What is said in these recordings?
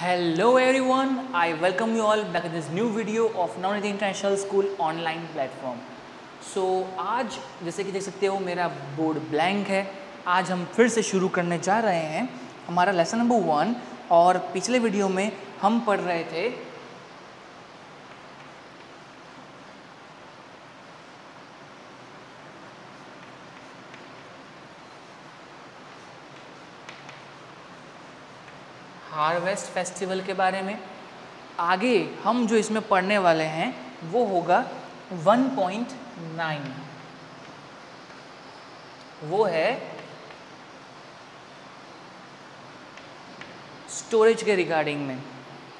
Hello everyone I welcome you all back this new video of non international school online platform so आज जैसे कि देख सकते हो, मेरा बोर्ड ब्लैंक है। आज हम फिर से शुरू करने जा रहे हैं। हमारा लेसन नंबर वन और पिछले वीडियो में हम पढ़ रहे थे हार्वेस्ट फेस्टिवल के बारे में, आगे हम जो इसमें पढ़ने वाले हैं, वो होगा 1.9 वो है स्टोरेज के रिगार्डिंग में,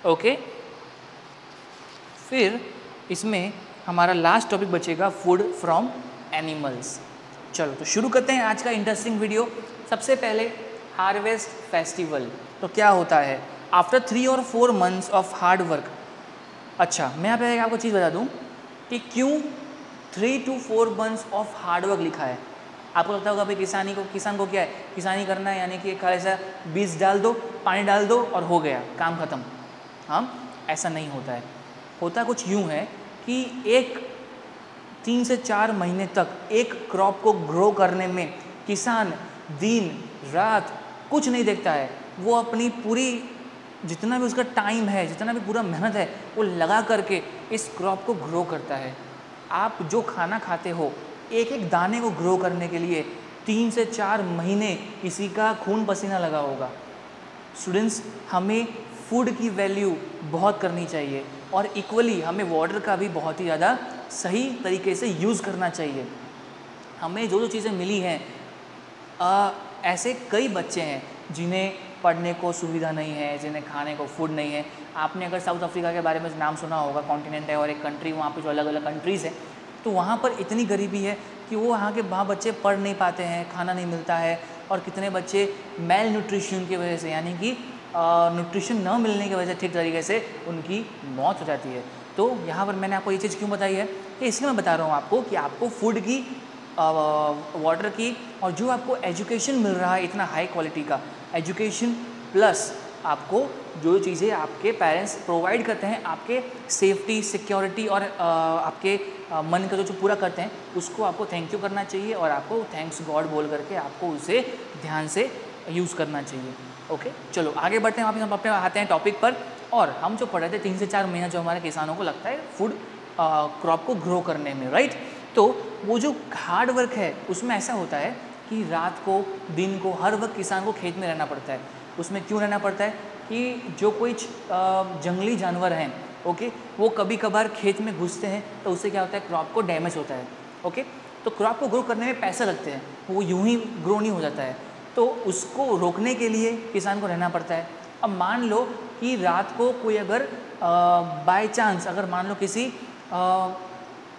ओके? फिर इसमें हमारा लास्ट टॉपिक बचेगा फ़ूड फ्रॉम एनिमल्स। चलो तो शुरू करते हैं आज का इंटरेस्टिंग वीडियो। सबसे पहले हार्वेस्ट फेस्टिवल। तो क्या होता है? आफ्टर थ्री और four months of hard work अच्छा मैं यहाँ पे आपको चीज़ बता दूँ कि क्यों three to four months of hard work लिखा है? आपको लगता होगा, भाई, किसानी को, किसान को क्या है? किसानी करना है, यानी कि एक ऐसा बीज डाल दो, पानी डाल दो और हो गया, काम ख़त्म। हाँ ऐसा नहीं होता है। होता कुछ यूँ है कि एक तीन से चार महीने तक एक क्रॉप को ग्रो करने में किसान दिन, रात कुछ नहीं देखता है। वो अपनी पूरी, जितना भी उसका टाइम है, जितना भी पूरा मेहनत है, वो लगा करके इस क्रॉप को ग्रो करता है। आप जो खाना खाते हो एक एक दाने को ग्रो करने के लिए तीन से चार महीने किसी का खून पसीना लगा होगा। स्टूडेंट्स हमें फ़ूड की वैल्यू बहुत करनी चाहिए और इक्वली हमें वाटर का भी बहुत ही ज़्यादा सही तरीके से यूज़ करना चाहिए। हमें जो जो चीज़ें मिली हैं ऐसे कई बच्चे हैं जिन्हें पढ़ने को सुविधा नहीं है, जिन्हें खाने को फ़ूड नहीं है। आपने अगर साउथ अफ्रीका के बारे में नाम सुना होगा कॉन्टिनेंट है और एक कंट्री वहाँ पर जो अलग अलग कंट्रीज़ हैं तो वहाँ पर इतनी गरीबी है कि वो वहाँ के वहाँ बच्चे पढ़ नहीं पाते हैं, खाना नहीं मिलता है और कितने बच्चे मेल न्यूट्रिशन की वजह से, यानी कि न्यूट्रिशन न मिलने की वजह से ठीक तरीके से उनकी मौत हो जाती है। तो यहाँ पर मैंने आपको ये चीज़ क्यों बताई है? इसलिए मैं बता रहा हूँ आपको कि आपको फ़ूड की वाटर की और जो आपको एजुकेशन मिल रहा है इतना हाई क्वालिटी का। एजुकेशन प्लस आपको जो चीज़ें आपके पेरेंट्स प्रोवाइड करते हैं, आपके सेफ्टी सिक्योरिटी और आपके मन का जो जो पूरा करते हैं, उसको आपको थैंक यू करना चाहिए और आपको थैंक्स गॉड बोल करके आपको उसे ध्यान से यूज़ करना चाहिए। ओके चलो, आगे बढ़ते हैं, वापस हम अपने आते हैं टॉपिक पर। और हम जो पढ़ रहे थे, तीन से चार महीना जो हमारे किसानों को लगता है फ़ूड क्रॉप को ग्रो करने में राइट तो वो जो हार्ड वर्क है, उसमें ऐसा होता है कि रात को, दिन को, हर वक्त किसान को खेत में रहना पड़ता है। उसमें क्यों रहना पड़ता है? कि जो कोई जंगली जानवर हैं ओके वो कभी कभार खेत में घुसते हैं तो उससे क्या होता है? क्रॉप को डैमेज होता है ओके तो क्रॉप को ग्रो करने में पैसे लगते हैं, वो यूँ ही ग्रो नहीं हो जाता है। तो उसको रोकने के लिए किसान को रहना पड़ता है। अब मान लो कि रात को कोई अगर बाय चांस अगर मान लो किसी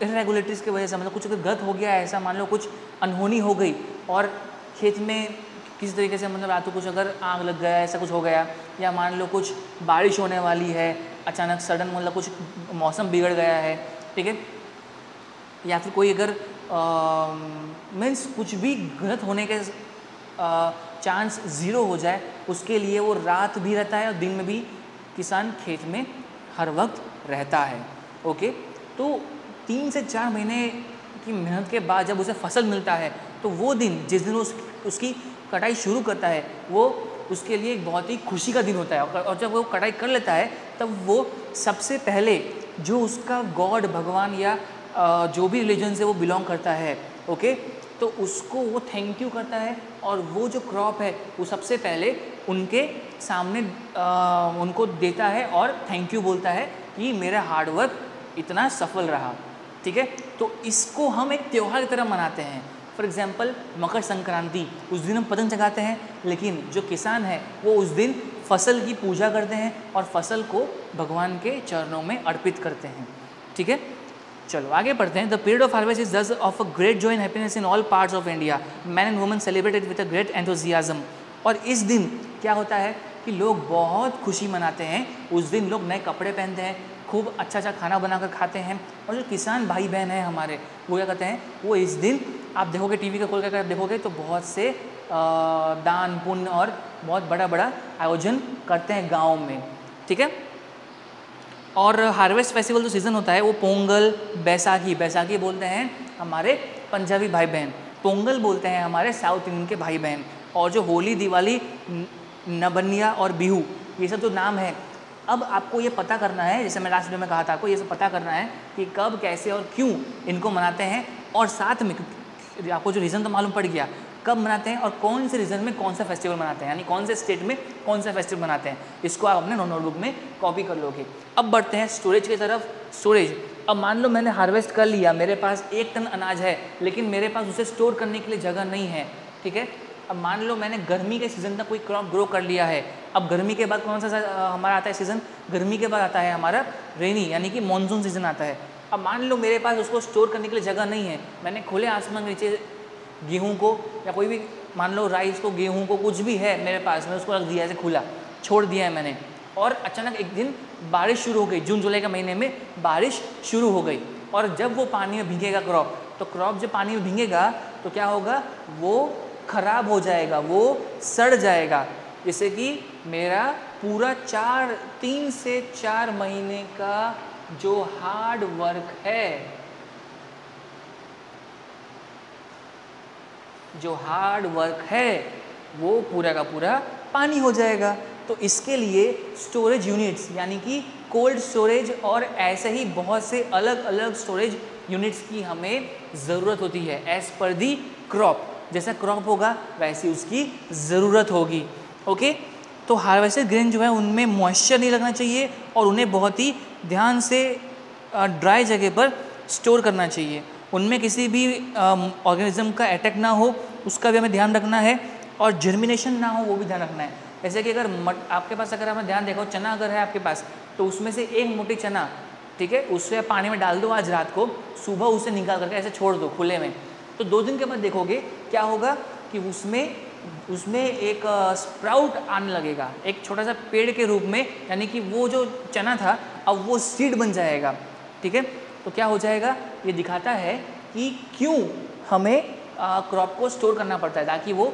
इरेगुलेटरीज की वजह से मतलब कुछ अगर गलत हो गया, ऐसा मान लो कुछ अनहोनी हो गई, और खेत में किसी तरीके से मतलब रात कुछ अगर आग लग गया, ऐसा कुछ हो गया, या मान लो कुछ बारिश होने वाली है, अचानक सडन मतलब कुछ मौसम बिगड़ गया है, ठीक है? या फिर कोई अगर मीन्स कुछ भी गलत होने के चांस ज़ीरो हो जाए, उसके लिए वो रात भी रहता है और दिन में भी किसान खेत में हर वक्त रहता है ओके तो तीन से चार महीने की मेहनत के बाद जब उसे फ़सल मिलता है तो वो दिन जिस दिन उस उसकी कटाई शुरू करता है वो उसके लिए एक बहुत ही खुशी का दिन होता है। और जब वो कटाई कर लेता है तब वो सबसे पहले जो उसका गॉड भगवान या जो भी रिलीजन से वो बिलोंग करता है ओके तो उसको वो थैंक यू करता है। और वो जो क्रॉप है वो सबसे पहले उनके सामने आ, उनको देता है और थैंक यू बोलता है कि मेरा हार्डवर्क इतना सफल रहा। ठीक है? तो इसको हम एक त्यौहार की तरह मनाते हैं। फॉर एग्ज़ाम्पल मकर संक्रांति, उस दिन हम पतंग चगाते हैं, लेकिन जो किसान है, वो उस दिन फ़सल की पूजा करते हैं और फ़सल को भगवान के चरणों में अर्पित करते हैं। ठीक है? चलो, आगे पढ़ते हैं। The period of harvest is thus of a great joy and happiness in all parts of India man and woman celebrated with a great enthusiasm और इस दिन क्या होता है कि लोग बहुत खुशी मनाते हैं। उस दिन लोग नए कपड़े पहनते हैं खूब अच्छा अच्छा खाना बनाकर खाते हैं और जो किसान भाई बहन हैं हमारे, वो क्या कहते हैं, वो इस दिन, आप देखोगे टीवी का खोल कर देखोगे तो बहुत से दान, पुण्य और बहुत बड़ा बड़ा आयोजन करते हैं गाँव में, ठीक है? और हार्वेस्ट फेस्टिवल जो सीज़न होता है, वो पोंगल, बैसाखी बैसाखी बोलते हैं हमारे पंजाबी भाई बहन पोंगल बोलते हैं हमारे साउथ इंडियन के भाई बहन और जो होली, दिवाली नबनिया और बिहू, ये सब जो नाम है अब आपको ये पता करना है, जैसे मैं लास्ट वीडियो में कहा था, आपको ये सब पता करना है कि कब, कैसे और क्यों इनको मनाते हैं और साथ में आपको जो रीज़न तो मालूम पड़ गया, कब मनाते हैं और कौन से रीजन में कौन सा फेस्टिवल मनाते हैं, यानी कौन से स्टेट में कौन सा फेस्टिवल मनाते हैं, इसको आप अपने नोटबुक में कॉपी कर लोगे। अब बढ़ते हैं स्टोरेज की तरफ़। स्टोरेज अब मान लो मैंने हार्वेस्ट कर लिया, मेरे पास एक टन अनाज है, लेकिन मेरे पास उसे स्टोर करने के लिए जगह नहीं है, ठीक है? अब मान लो मैंने गर्मी के सीज़न तक कोई क्रॉप ग्रो कर लिया है, अब गर्मी के बाद कौन सा हमारा आता है सीज़न गर्मी के बाद आता है हमारा रेनी यानी कि मानसून सीज़न आता है। अब मान लो मेरे पास उसको स्टोर करने के लिए जगह नहीं है, मैंने खुले आसमान के नीचे गेहूँ को, या कोई भी मान लो राइस को, गेहूँ को कुछ भी है मेरे पास मैं उसको रख दिया, ऐसे खुला, छोड़ दिया है मैंने। और अचानक एक दिन बारिश शुरू हो गई, जून, जुलाई के महीने में बारिश शुरू हो गई, और जब वो पानी में भीगेगा क्रॉप तो क्रॉप जब पानी में भीगेगा तो क्या होगा? वो खराब हो जाएगा, वो सड़ जाएगा। जैसे कि मेरा पूरा चार, तीन से चार महीने का जो हार्ड वर्क है, जो हार्ड वर्क है, वो पूरा का पूरा पानी हो जाएगा। तो इसके लिए स्टोरेज यूनिट्स यानी कि कोल्ड स्टोरेज और ऐसे ही बहुत से अलग अलग स्टोरेज यूनिट्स की हमें ज़रूरत होती है एज़ पर दी क्रॉप जैसा क्रॉप होगा, वैसी उसकी ज़रूरत होगी। ओके तो हार्वेस्टेड ग्रेन जो है, उनमें मॉइस्चर नहीं लगना चाहिए और उन्हें बहुत ही ध्यान से ड्राई जगह पर स्टोर करना चाहिए। उनमें किसी भी ऑर्गेनिज्म का अटैक ना हो, उसका भी हमें ध्यान रखना है और जर्मिनेशन ना हो, वो भी ध्यान रखना है। जैसे कि अगर मट, आपके पास अगर हमें ध्यान देखो चना अगर है आपके पास तो उसमें से एक मोटी चना, ठीक है, उससे पानी में डाल दो आज रात को, सुबह उसे निकाल करके ऐसे छोड़ दो खुले में। तो दो दिन के बाद देखोगे क्या होगा कि उसमें उसमें एक स्प्राउट आने लगेगा। एक छोटा सा पेड़ के रूप में, यानी कि वो जो चना था, अब वो सीड बन जाएगा। ठीक है? तो क्या हो जाएगा? ये दिखाता है कि क्यों हमें क्रॉप को स्टोर करना पड़ता है, ताकि वो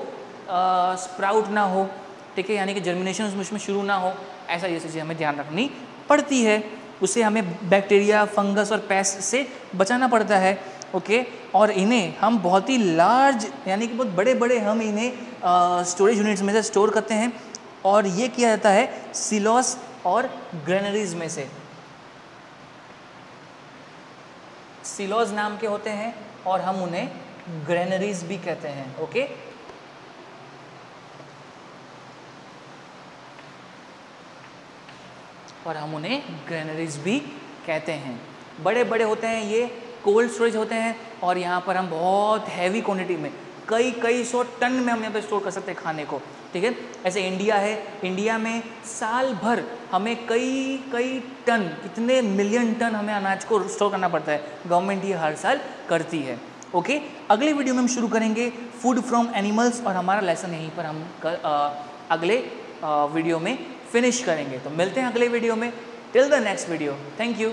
स्प्राउट ना हो। ठीक है? यानी कि जर्मिनेशन उसमें शुरू ना हो। ऐसा ये चीज़ें हमें ध्यान रखनी पड़ती है। उसे हमें बैक्टीरिया फंगस और पेस्ट से बचाना पड़ता है। ओके? और इन्हें हम बहुत ही लार्ज यानी कि बहुत बड़े बड़े हम इन्हें स्टोरेज यूनिट्स में से स्टोर करते हैं। और ये किया जाता है सिलॉस और ग्रेनरीज में से। सिलोज नाम के होते हैं और हम उन्हें ग्रेनरीज भी कहते हैं, ओके? और हम उन्हें ग्रेनरीज भी कहते हैं। बड़े बड़े होते हैं ये कोल्ड स्टोरेज होते हैं और यहाँ पर हम बहुत हैवी क्वान्टिटी में कई कई सौ टन में हम यहाँ पर स्टोर कर सकते हैं खाने को ठीक है? ऐसे इंडिया है इंडिया में साल भर हमें कई कई टन कितने मिलियन टन हमें अनाज को स्टोर करना पड़ता है। गवर्नमेंट ये हर साल करती है ओके अगले वीडियो में हम शुरू करेंगे फ़ूड फ्रॉम एनिमल्स और हमारा लेसन यहीं पर हम कर, आ, अगले आ, वीडियो में फिनिश करेंगे। तो मिलते हैं अगले वीडियो में। Till the next video thank you